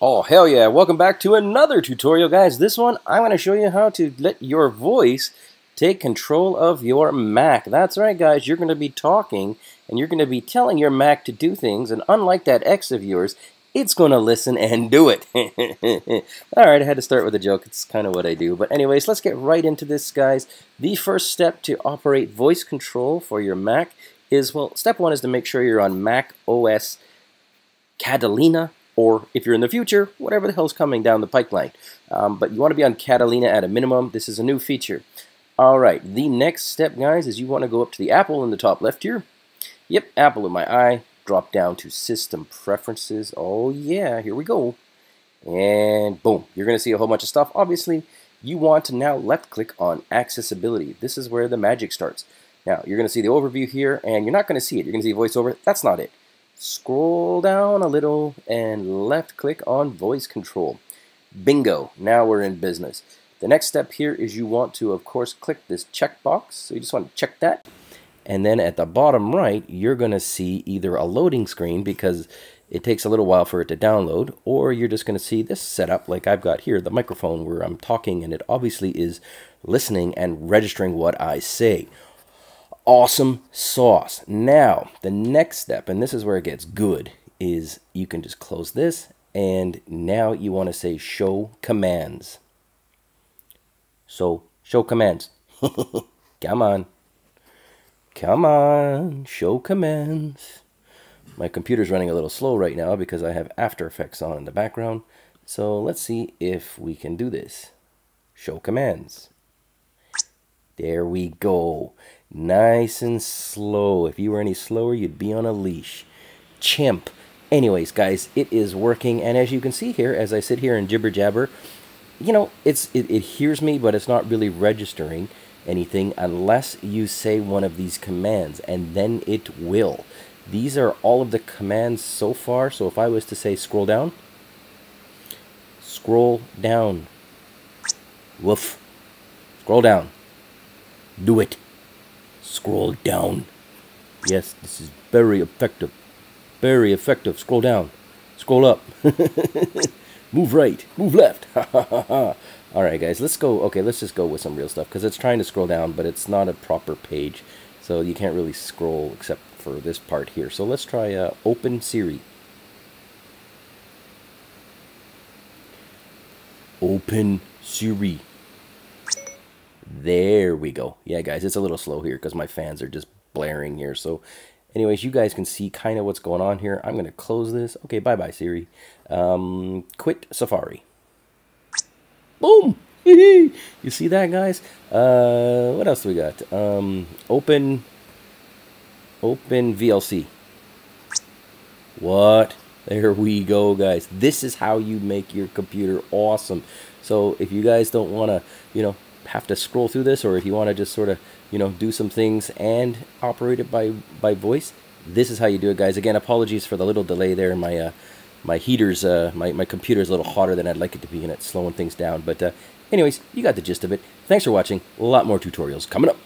Oh, hell yeah. Welcome back to another tutorial, guys. This one, I'm going to show you how to let your voice take control of your Mac. That's right, guys. You're going to be talking, and you're going to be telling your Mac to do things, and unlike that X of yours, it's going to listen and do it. All right, I had to start with a joke. It's kind of what I do. But anyways, let's get right into this, guys. The first step to operate voice control for your Mac is, well, step one is to make sure you're on Mac OS Catalina or if you're in the future, whatever the hell's coming down the pipeline. Um, but you want to be on Catalina at a minimum. This is a new feature. All right, the next step, guys, is you want to go up to the Apple in the top left here. Yep, Apple in my eye. Drop down to System Preferences. Oh, yeah, here we go. And boom, you're going to see a whole bunch of stuff. Obviously, you want to now left-click on Accessibility. This is where the magic starts. Now, you're going to see the overview here, and you're not going to see it. You're going to see voiceover. That's not it scroll down a little and left click on voice control. Bingo, now we're in business. The next step here is you want to, of course, click this checkbox. So you just want to check that. And then at the bottom right, you're going to see either a loading screen because it takes a little while for it to download, or you're just going to see this setup like I've got here, the microphone where I'm talking, and it obviously is listening and registering what I say awesome sauce. Now, the next step, and this is where it gets good, is you can just close this, and now you want to say show commands. So, show commands. Come on. Come on, show commands. My computer's running a little slow right now because I have After Effects on in the background. So let's see if we can do this. Show commands. There we go. Nice and slow. If you were any slower, you'd be on a leash. Chimp. Anyways, guys, it is working. And as you can see here, as I sit here and jibber jabber, you know, it's it, it hears me, but it's not really registering anything unless you say one of these commands, and then it will. These are all of the commands so far. So if I was to say scroll down, scroll down. Woof. Scroll down. Do it. Scroll down. Yes, this is very effective. Very effective. Scroll down. Scroll up. move right. Move left. All right, guys, let's go. Okay, let's just go with some real stuff because it's trying to scroll down, but it's not a proper page. So you can't really scroll except for this part here. So let's try uh, Open Siri. Open Siri. There we go. Yeah, guys, it's a little slow here because my fans are just blaring here. So, anyways, you guys can see kind of what's going on here. I'm going to close this. Okay, bye-bye, Siri. Um, quit Safari. Boom! you see that, guys? Uh, what else do we got? Um, open, open VLC. What? There we go, guys. This is how you make your computer awesome. So if you guys don't want to, you know, have to scroll through this or if you want to just sort of you know do some things and operate it by by voice this is how you do it guys. Again apologies for the little delay there my uh, my heaters uh, my, my computer's a little hotter than I'd like it to be and it's slowing things down. But uh, anyways you got the gist of it. Thanks for watching. A lot more tutorials coming up